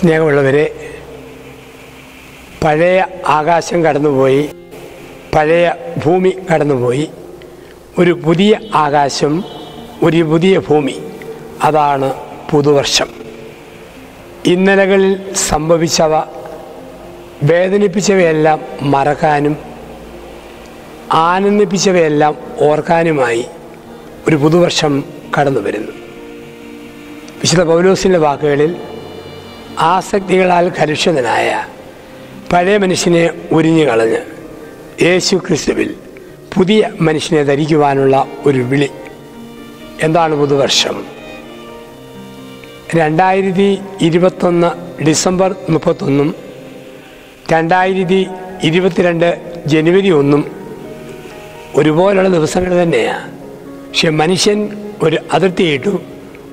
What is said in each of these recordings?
സ്നേഹമുള്ളവരെ പഴയ ആകാശം കടന്നുപോയി പഴയ ഭൂമി കടന്നുപോയി. ഒരു പുതിയ ആകാശം ഒരു പുതിയ ഭൂമി. അതാണ് പുതുവർഷം. ഇന്നലകളിൽ സംഭവിച്ചവ വേദനിപ്പിച്ചവയെല്ലാം മറക്കാനും ആനന്ദിപ്പിച്ചവയെല്ലാം ഓർക്കാനുമായി ഒരു പുതുവർഷം കടന്നു വരുന്നു വിശുദ്ധ പൗലോസിന്റെ വാക്കുകളിൽ ആസക്തികളാൽ കലുഷിതനായ പഴയ മനുഷ്യനെ ഉരിഞ്ഞു കളഞ്ഞ് യേശു ക്രിസ്തുവിൽ പുതിയ മനുഷ്യനെ ധരിക്കുവാനുള്ള ഒരു വിളി. എന്താണ് പുതുവർഷം? രണ്ടായിരത്തി ഇരുപത്തൊന്ന് ഡിസംബർ മുപ്പത്തൊന്നും രണ്ടായിരത്തി ഇരുപത്തിരണ്ട് ജനുവരി ഒന്നും ഒരുപോലുള്ള ദിവസങ്ങൾ തന്നെയാണ് പക്ഷെ മനുഷ്യൻ ഒരു അതിർത്തി ഇട്ടു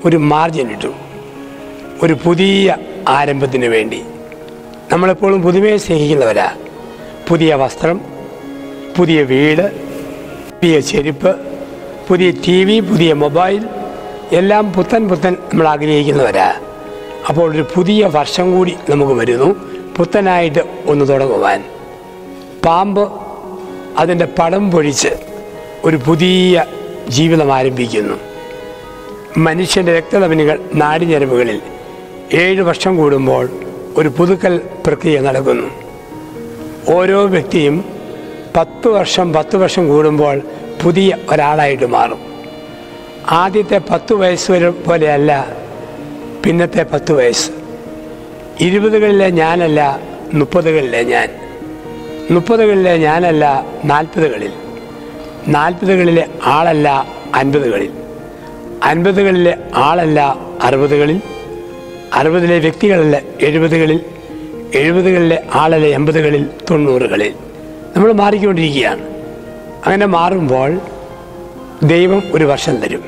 ഒരു മാർജിൻ ഇട്ടു. ഒരു പുതിയ ആരംഭത്തിന് വേണ്ടി. നമ്മളെപ്പോഴും പുതുമയെ സ്നേഹിക്കുന്നവരാ. പുതിയ വസ്ത്രം പുതിയ വീട് പുതിയ ചെരുപ്പ് പുതിയ ടി വി പുതിയ മൊബൈൽ എല്ലാം പുത്തൻ പുത്തൻ നമ്മൾ ആഗ്രഹിക്കുന്നവരാ. അപ്പോൾ ഒരു പുതിയ വർഷം കൂടി നമുക്ക് വരുന്നു. പുത്തനായിട്ട് ഒന്ന് തുടങ്ങുവാൻ. പാമ്പ് അതിന്റെ പടം പൊഴിച്ച് ഒരു പുതിയ ജീവിതം ആരംഭിക്കുന്നു. മനുഷ്യന്റെ രക്തധമനികൾ നാടിഞരമ്പുകളിൽ ഏഴ് വർഷം കൂടുമ്പോൾ ഒരു പുതുക്കൽ പ്രക്രിയ നടക്കുന്നു. ഓരോ വ്യക്തിയും പത്ത് വർഷം പത്ത് വർഷം കൂടുമ്പോൾ പുതിയ ഒരാളായിട്ട് മാറും. ആദ്യത്തെ പത്ത് വയസ്സ് വരെ പോലെയല്ല പിന്നത്തെ പത്ത് വയസ്സ്. ഇരുപതുകളിലെ ഞാനല്ല മുപ്പതുകളിലെ ഞാൻ. മുപ്പതുകളിലെ ഞാനല്ല നാൽപ്പതുകളിൽ. നാൽപ്പതുകളിലെ ആളല്ല അൻപതുകളിൽ. അൻപതുകളിലെ ആളല്ല അറുപതുകളിൽ. അറുപതിലെ വ്യക്തികളല്ല എഴുപതുകളിൽ എഴുപതുകളിലെ ആളല്ല എൺപതുകളിൽ തൊണ്ണൂറുകളിൽ. നമ്മൾ മാറിക്കൊണ്ടിരിക്കുകയാണ്. അങ്ങനെ മാറുമ്പോൾ ദൈവം ഒരു വർഷം തരും.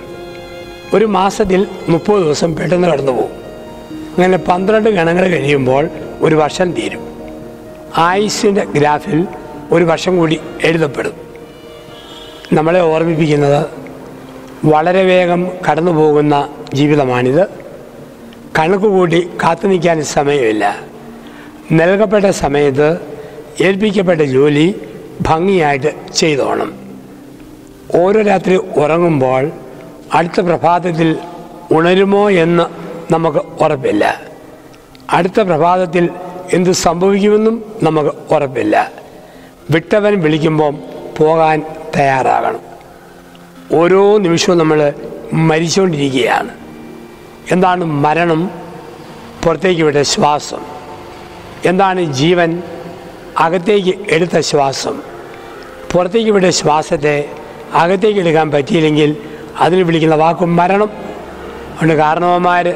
ഒരു മാസത്തിൽ മുപ്പത് ദിവസം പെട്ടെന്ന് കടന്നു പോകും. അങ്ങനെ പന്ത്രണ്ട് ഗണങ്ങൾ കഴിയുമ്പോൾ ഒരു വർഷം തീരും. ആയുസിന്റെ ഗ്രാഫിൽ ഒരു വർഷം കൂടി എഴുതപ്പെടും. നമ്മളെ ഓർമ്മിപ്പിക്കുന്നത് വളരെ വേഗം കടന്നു പോകുന്ന ജീവിതമാണിത്. കണക്ക് കൂട്ടി കാത്തു നിൽക്കാൻ സമയമില്ല. നൽകപ്പെട്ട സമയത്ത് ഏൽപ്പിക്കപ്പെട്ട ജോലി ഭംഗിയായിട്ട് ചെയ്തോണം. ഓരോ രാത്രി ഉറങ്ങുമ്പോൾ അടുത്ത പ്രഭാതത്തിൽ ഉണരുമോ എന്ന് നമുക്ക് ഉറപ്പില്ല. അടുത്ത പ്രഭാതത്തിൽ എന്ത് സംഭവിക്കുമെന്നും നമുക്ക് ഉറപ്പില്ല. വിട്ടവൻ വിളിക്കുമ്പോൾ പോകാൻ തയ്യാറാകണം. ഓരോ നിമിഷവും നമ്മൾ മരിച്ചുകൊണ്ടിരിക്കുകയാണ്. എന്താണ് മരണം? പുറത്തേക്ക് വിട്ട ശ്വാസം. എന്താണ് ജീവൻ? അകത്തേക്ക് എടുത്ത ശ്വാസം. പുറത്തേക്ക് വിട്ട ശ്വാസത്തെ അകത്തേക്ക് എടുക്കാൻ പറ്റിയില്ലെങ്കിൽ അതിന് വിളിക്കുന്ന വാക്ക് മരണം. അതുകൊണ്ട് കാരണവന്മാർ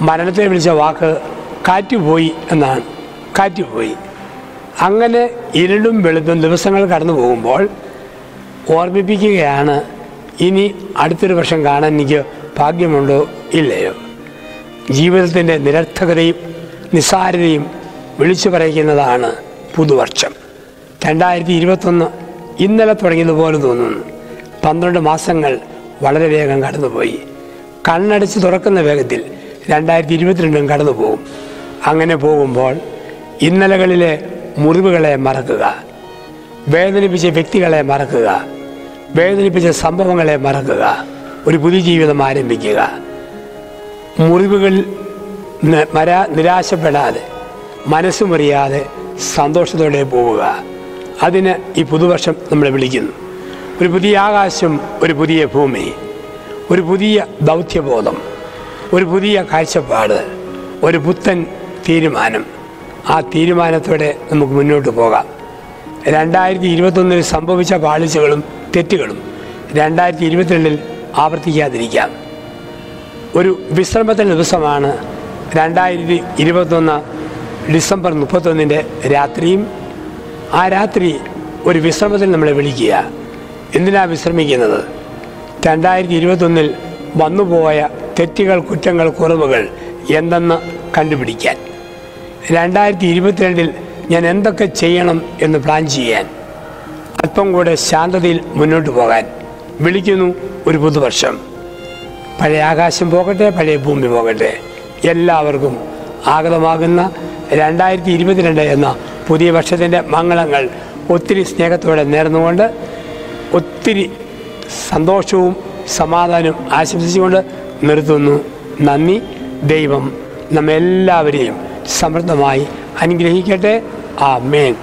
മരണത്തെ വിളിച്ച വാക്ക് കാറ്റുപോയി എന്നാണ്. കാറ്റുപോയി. അങ്ങനെ ഇരുളും വെളുത്തും ദിവസങ്ങൾ കടന്നു പോകുമ്പോൾ ഓർമ്മിപ്പിക്കുകയാണ് ഇനി അടുത്തൊരു വർഷം കാണാൻ എനിക്ക് ഭാഗ്യമുണ്ടോ ഇല്ലയോ? ജീവിതത്തിന്റെ നിരർത്ഥകതയും നിസ്സാരതയും വിളിച്ചു പറയുന്നതാണ് പുതുവർഷം. രണ്ടായിരത്തി ഇരുപത്തൊന്ന് ഇന്നലെ തുടങ്ങിയതുപോലെ തോന്നുന്നു. പന്ത്രണ്ട് മാസങ്ങൾ വളരെ വേഗം കടന്നുപോയി. കണ്ണടച്ച് തുറക്കുന്ന വേഗത്തിൽ രണ്ടായിരത്തി ഇരുപത്തിരണ്ടും കടന്നു പോകും അങ്ങനെ പോകുമ്പോൾ ഇന്നലകളിലെ മുറിവുകളെ മറക്കുക വേദനിപ്പിച്ച വ്യക്തികളെ മറക്കുക വേദനിപ്പിച്ച സംഭവങ്ങളെ മറക്കുക ഒരു പുതിയ ജീവിതം ആരംഭിക്കുക. മുറിവുകൾ മരാ നിരാശപ്പെടാതെ മനസ്സുമറിയാതെ സന്തോഷത്തോടെ പോവുക. അതിന് ഈ പുതുവർഷം നമ്മളെ വിളിക്കുന്നു. ഒരു പുതിയ ആകാശം ഒരു പുതിയ ഭൂമി ഒരു പുതിയ ദൗത്യബോധം ഒരു പുതിയ കാഴ്ചപ്പാട് ഒരു പുത്തൻ തീരുമാനം. ആ തീരുമാനത്തോടെ നമുക്ക് മുന്നോട്ട് പോകാം. രണ്ടായിരത്തി ഇരുപത്തൊന്നിൽ സംഭവിച്ച പാളിച്ചകളും തെറ്റുകളും രണ്ടായിരത്തി ഇരുപത്തിരണ്ടിൽ ആവർത്തിക്കാതിരിക്കാം. ഒരു വിശ്രമത്തിന്റെ ദിവസമാണ് രണ്ടായിരത്തി ഇരുപത്തൊന്ന് ഡിസംബർ മുപ്പത്തൊന്നിന്റെ രാത്രിയും ആ രാത്രി ഒരു വിശ്രമത്തിൽ നമ്മളെ വിളിക്കുക. എന്തിനാണ് വിശ്രമിക്കുന്നത്? രണ്ടായിരത്തി ഇരുപത്തൊന്നിൽ വന്നുപോയ തെറ്റുകൾ കുറ്റങ്ങൾ കുറവുകൾ എന്തെന്ന് കണ്ടുപിടിക്കാൻ. രണ്ടായിരത്തി ഇരുപത്തിരണ്ടിൽ ഞാൻ എന്തൊക്കെ ചെയ്യണം എന്ന് പ്ലാൻ ചെയ്യാൻ. അല്പം കൂടെ ശാന്തതയിൽ മുന്നോട്ട് പോകാൻ. വിളിക്കുന്നു ഒരു പുതുവർഷം. പഴയ ആകാശം പോകട്ടെ പഴയ ഭൂമി പോകട്ടെ. എല്ലാവർക്കും ആഗതമാകുന്ന രണ്ടായിരത്തി ഇരുപത്തിരണ്ട് എന്ന പുതിയ വർഷത്തിന്റെ മംഗളങ്ങൾ ഒത്തിരി സ്നേഹത്തോടെ നേർന്നുകൊണ്ട് ഒത്തിരി സന്തോഷവും സമാധാനവും ആശംസിച്ചുകൊണ്ട് നിർത്തുന്നു. നന്ദി. ദൈവം നമ്മെല്ലാവരെയും സമൃദ്ധമായി അനുഗ്രഹിക്കട്ടെ. ആ മേൻ